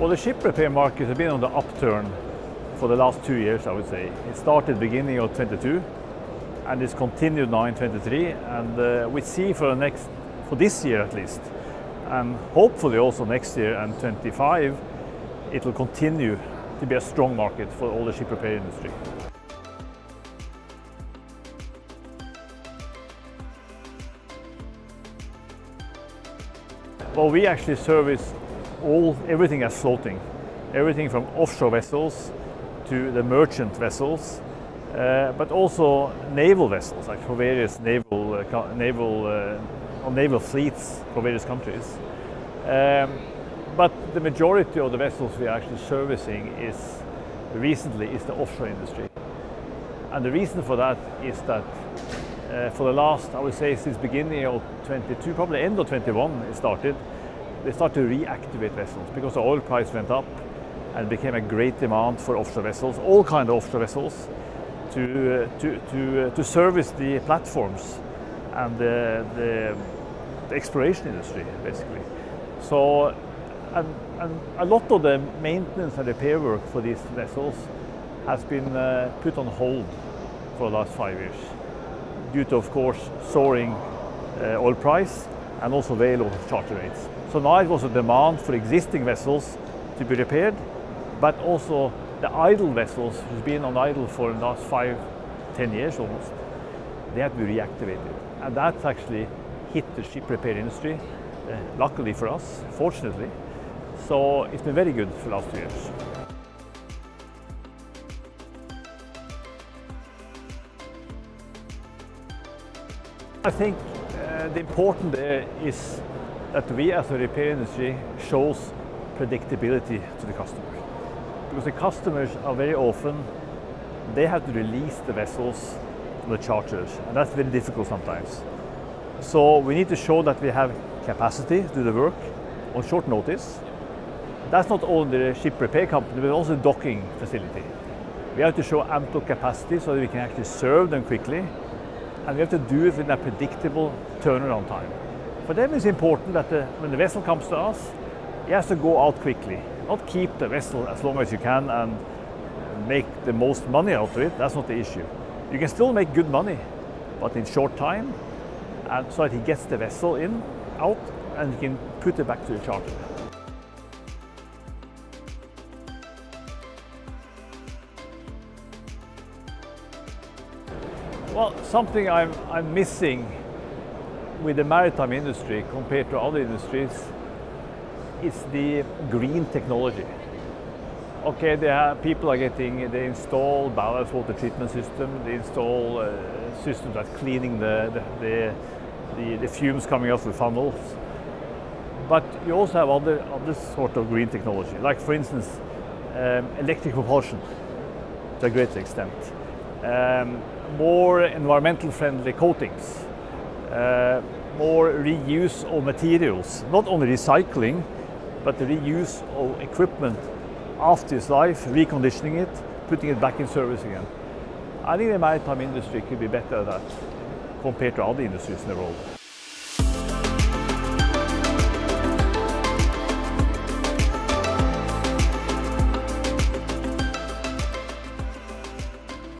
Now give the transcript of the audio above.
Well, the ship repair market has been on the upturn for the last two years, I would say. It started beginning of 22 and it's continued now in 23 and uh, we see for the next, for this year at least, and hopefully also next year and 25, it will continue to be a strong market for all the ship repair industry. Well, we actually service all everything as floating, everything from offshore vessels to the merchant vessels, uh, but also naval vessels, like for various naval uh, naval uh, naval fleets for various countries. Um, but the majority of the vessels we are actually servicing is recently is the offshore industry, and the reason for that is that uh, for the last, I would say, since beginning of 22, probably end of 21, it started. They started to reactivate vessels because the oil price went up and became a great demand for offshore vessels, all kind of offshore vessels, to uh, to to, uh, to service the platforms and the, the, the exploration industry, basically. So, and, and a lot of the maintenance and repair work for these vessels has been uh, put on hold for the last five years due to, of course, soaring uh, oil price and also very low charter rates. So now it was a demand for existing vessels to be repaired, but also the idle vessels who've been on idle for the last five, ten years almost, they have to be reactivated. And that's actually hit the ship repair industry, uh, luckily for us, fortunately. So it's been very good for the last two years. I think the important there is that we as a repair industry shows predictability to the customer. Because the customers are very often, they have to release the vessels from the charters and that's very difficult sometimes. So we need to show that we have capacity to do the work on short notice. That's not only the ship repair company, but also the docking facility. We have to show ample capacity so that we can actually serve them quickly and we have to do it in a predictable turnaround time. For them it's important that the, when the vessel comes to us, it has to go out quickly, not keep the vessel as long as you can and make the most money out of it, that's not the issue. You can still make good money, but in short time, and so that he gets the vessel in, out, and you can put it back to the charter. Well, something I'm, I'm missing with the maritime industry compared to other industries is the green technology. Okay, have, people are getting, they install ballast water treatment system, they install uh, system that's cleaning the, the, the, the, fumes coming off the funnels. But you also have other, other sort of green technology, like for instance, um, electric propulsion to a great extent. Um, more environmental friendly coatings, uh, more reuse of materials, not only recycling, but the reuse of equipment after its life, reconditioning it, putting it back in service again. I think the maritime industry could be better at that compared to other industries in the world.